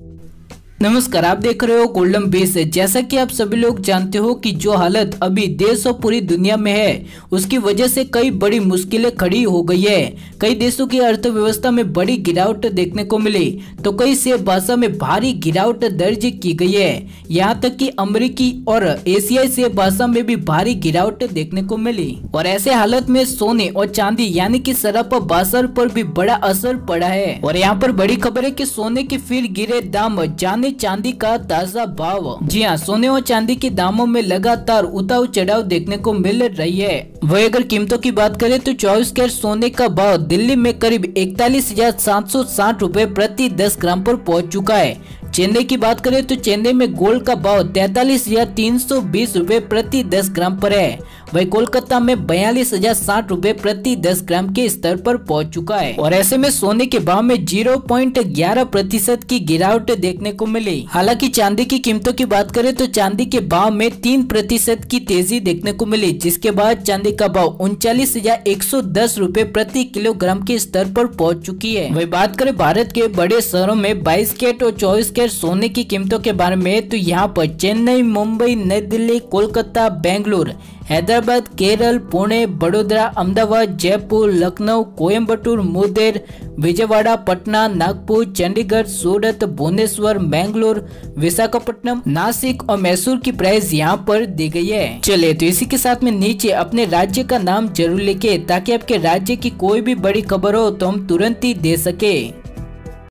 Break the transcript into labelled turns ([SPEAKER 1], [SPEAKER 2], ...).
[SPEAKER 1] Thank you. नमस्कार, आप देख रहे हो गोल्डन बेस जैसा कि आप सभी लोग जानते हो कि जो हालत अभी देश और पूरी दुनिया में है, उसकी वजह से कई बड़ी मुश्किलें खड़ी हो गई है। कई देशों की अर्थव्यवस्था में बड़ी गिरावट देखने को मिली तो कई शेयर भाषा में भारी गिरावट दर्ज की गई है। यहाँ तक कि अमेरिकी और एशियाई से भाषा में भी भारी गिरावट देखने को मिली। और ऐसे हालत में सोने और चांदी, यानी कि सरापा बासर पर भी बड़ा असर पड़ा है। और यहाँ पर बड़ी खबर है की सोने के फिर गिरे दाम, जाने सोने चांदी का ताज़ा भाव। जी हाँ सोने और चांदी के दामों में लगातार उतार चढ़ाव देखने को मिल रही है। वही अगर कीमतों की बात करें तो चौबीस कैरेट सोने का भाव दिल्ली में करीब इकतालीस हज़ार सात सौ साठ रूपए प्रति दस ग्राम पर पहुँच चुका है। चेन्नई की बात करें तो चेन्नई में गोल्ड का भाव तैतालीस हज़ार तीन सौ बीस रूपए प्रति दस ग्राम पर है। वही कोलकाता में बयालीस हज़ार साठ रूपए प्रति दस ग्राम के स्तर पर पहुँच चुका है। और ऐसे में सोने के भाव में ज़ीरो पॉइंट ग्यारह प्रतिशत की गिरावट देखने को मिली। हालाँकि चांदी की कीमतों की बात करें तो चांदी के भाव में तीन प्रतिशत की तेज़ी देखने को मिली, जिसके बाद चांदी का भाव उनचालीस हज़ार एक सौ दस रूपए प्रति किलोग्राम के स्तर पर पहुँच चुकी है। वही बात करें भारत के बड़े शहरों में बाईस कैट और चौबीस कैट सोने की कीमतों के बारे में तो यहाँ पर चेन्नई, मुंबई, नई दिल्ली, कोलकाता, बेंगलुरु, हैदराबाद केरल, पुणे, बड़ोदरा, अहमदाबाद, जयपुर, लखनऊ कोयम्बटूर मुदेर, विजयवाड़ा, पटना, नागपुर, चंडीगढ़, सूरत, भुवनेश्वर, मैंगलोर, विशाखापट्टनम, नासिक और मैसूर की प्राइस यहाँ पर दी गई है। चलिए तो इसी के साथ में नीचे अपने राज्य का नाम ज़रूर लिखे ताकि आपके राज्य की कोई भी बड़ी खबर हो तो हम तुरंत ही दे सके।